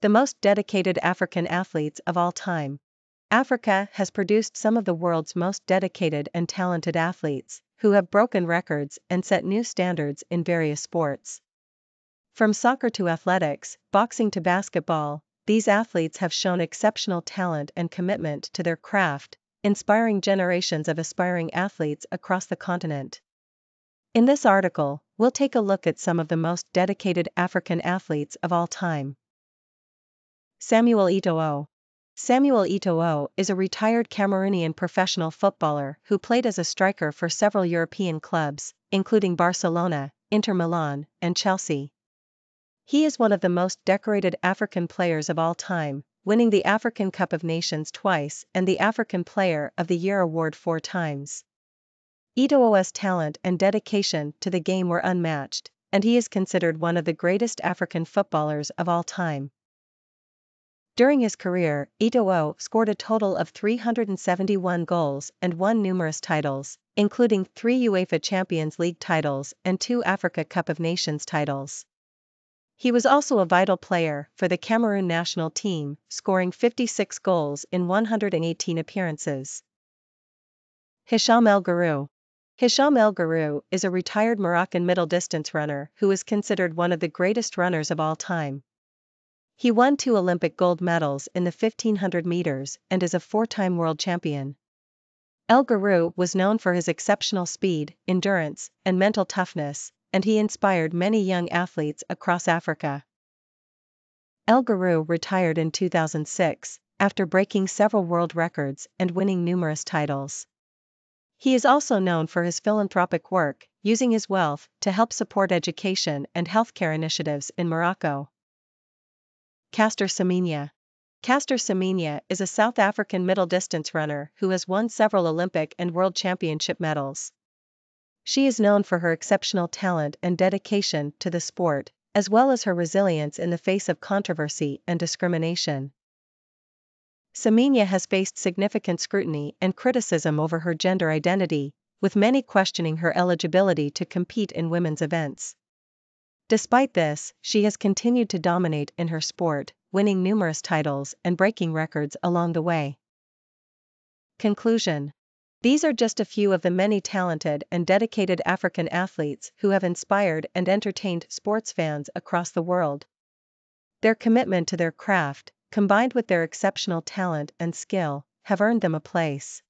The most dedicated African athletes of all time. Africa has produced some of the world's most dedicated and talented athletes, who have broken records and set new standards in various sports. From soccer to athletics, boxing to basketball, these athletes have shown exceptional talent and commitment to their craft, inspiring generations of aspiring athletes across the continent. In this article, we'll take a look at some of the most dedicated African athletes of all time. Samuel Eto'o Samuel Eto'o is a retired Cameroonian professional footballer who played as a striker for several European clubs, including Barcelona, Inter Milan, and Chelsea. He is one of the most decorated African players of all time, winning the African Cup of Nations twice and the African Player of the Year award four times. Eto'o's talent and dedication to the game were unmatched, and he is considered one of the greatest African footballers of all time. During his career, Eto'o scored a total of 371 goals and won numerous titles, including three UEFA Champions League titles and two Africa Cup of Nations titles. He was also a vital player for the Cameroon national team, scoring 56 goals in 118 appearances. Hicham El Guerrouj Hicham El Guerrouj is a retired Moroccan middle distance runner who is considered one of the greatest runners of all time. He won two Olympic gold medals in the 1500 meters and is a four-time world champion. El Guerrouj was known for his exceptional speed, endurance, and mental toughness, and he inspired many young athletes across Africa. El Guerrouj retired in 2006, after breaking several world records and winning numerous titles. He is also known for his philanthropic work, using his wealth to help support education and healthcare initiatives in Morocco. Caster Semenya. Caster Semenya is a South African middle distance runner who has won several Olympic and World Championship medals. She is known for her exceptional talent and dedication to the sport, as well as her resilience in the face of controversy and discrimination. Semenya has faced significant scrutiny and criticism over her gender identity, with many questioning her eligibility to compete in women's events. Despite this, she has continued to dominate in her sport, winning numerous titles and breaking records along the way. Conclusion These are just a few of the many talented and dedicated African athletes who have inspired and entertained sports fans across the world. Their commitment to their craft, combined with their exceptional talent and skill, have earned them a place